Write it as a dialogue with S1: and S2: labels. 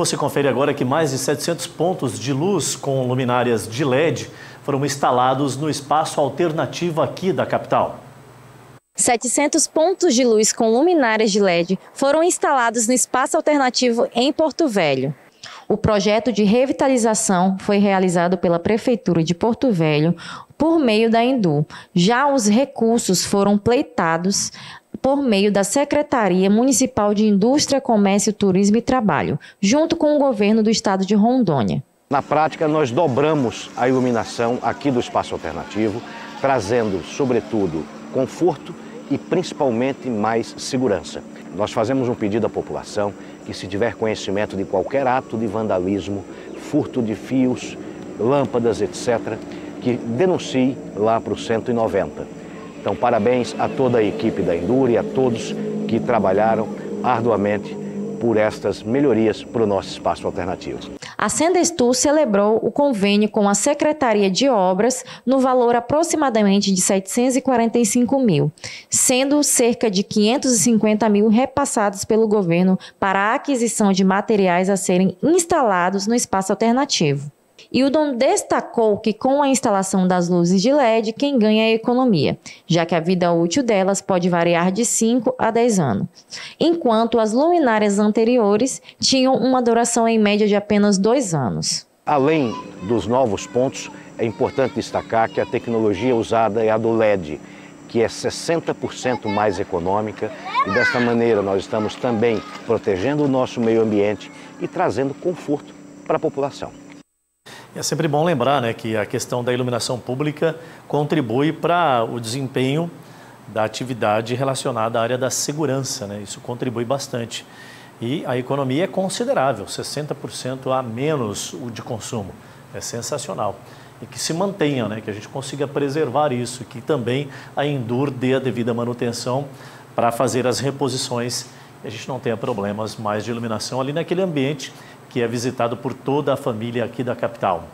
S1: Você confere agora que mais de 700 pontos de luz com luminárias de LED foram instalados no espaço alternativo aqui da capital.
S2: 700 pontos de luz com luminárias de LED foram instalados no espaço alternativo em Porto Velho. O projeto de revitalização foi realizado pela Prefeitura de Porto Velho por meio da Indu. Já os recursos foram pleitados por meio da Secretaria Municipal de Indústria, Comércio, Turismo e Trabalho, junto com o governo do estado de Rondônia.
S3: Na prática, nós dobramos a iluminação aqui do espaço alternativo, trazendo, sobretudo, conforto e principalmente mais segurança. Nós fazemos um pedido à população que, se tiver conhecimento de qualquer ato de vandalismo, furto de fios, lâmpadas, etc., que denuncie lá para o 190. Então, parabéns a toda a equipe da Endure e a todos que trabalharam arduamente por estas melhorias para o nosso espaço alternativo.
S2: A Sendestu celebrou o convênio com a Secretaria de Obras no valor aproximadamente de 745 mil, sendo cerca de 550 mil repassados pelo governo para a aquisição de materiais a serem instalados no espaço alternativo. E o Dom destacou que com a instalação das luzes de LED, quem ganha é a economia, já que a vida útil delas pode variar de 5 a 10 anos, enquanto as luminárias anteriores tinham uma duração em média de apenas 2 anos.
S3: Além dos novos pontos, é importante destacar que a tecnologia usada é a do LED, que é 60% mais econômica e desta maneira nós estamos também protegendo o nosso meio ambiente e trazendo conforto para a população.
S1: É sempre bom lembrar né, que a questão da iluminação pública contribui para o desempenho da atividade relacionada à área da segurança. Né? Isso contribui bastante. E a economia é considerável, 60% a menos o de consumo. É sensacional. E que se mantenha, né? que a gente consiga preservar isso, que também a Endur dê a devida manutenção para fazer as reposições a gente não tenha problemas mais de iluminação ali naquele ambiente que é visitado por toda a família aqui da capital.